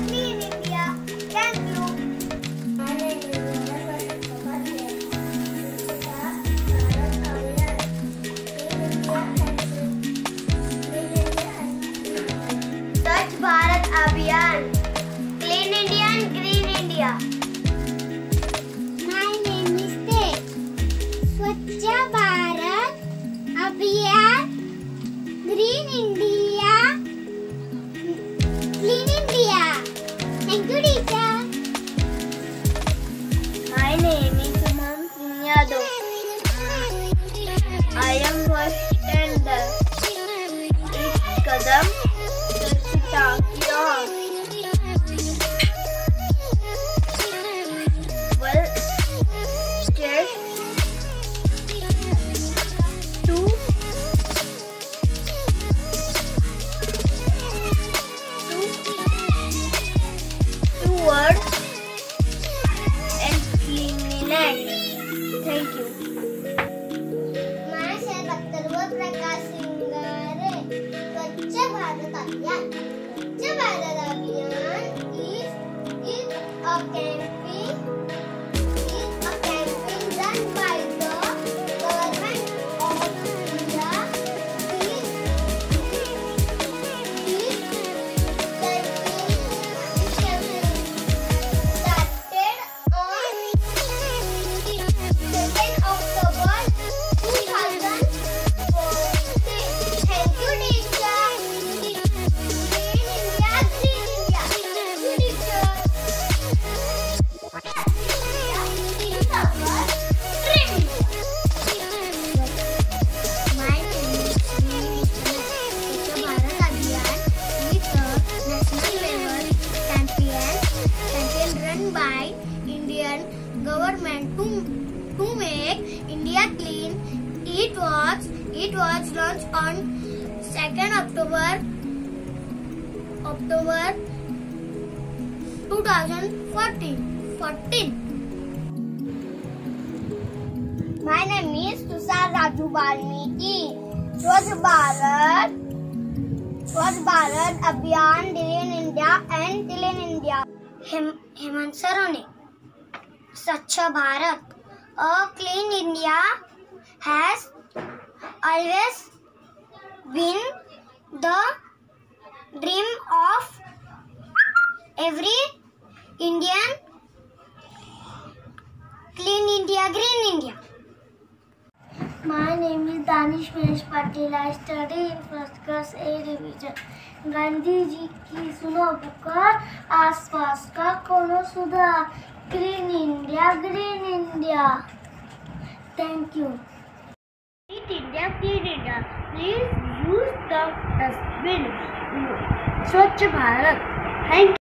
Only in India can blue. Swachh Bharat Abhiyan. Clean India and Green India. My name is Tej. Swachh Bharat Abhiyan. Green India. My name is Mansin Yadav. I am first standard. It's Kadam Sakshita Kiran. Well, state two. Two, two words. Is by Indian government to to make India clean. It was it was launched on 2nd October October 2014. 14. My name is Tushar Raju Balmiki. Swachh Bharat, Swachh Bharat Abhiyan, Clean India and Clean India. Hem, Hemant Sarone. Swachh Bharat. A clean India has always been the dream of every Indian. Clean India, Green India. My name is Danish Mesh Patil. I study in first class A division. Gandhi ji की सुनो पुकार आसपास का कोनो सुधार green India green India thank you Clean India, Clean India. Please use the dustbin. स्वच्छ Bharat thank